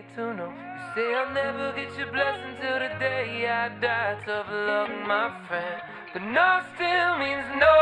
you to know. You say I'll never get your blessing till the day I die. Tough luck, my friend. But no still means no.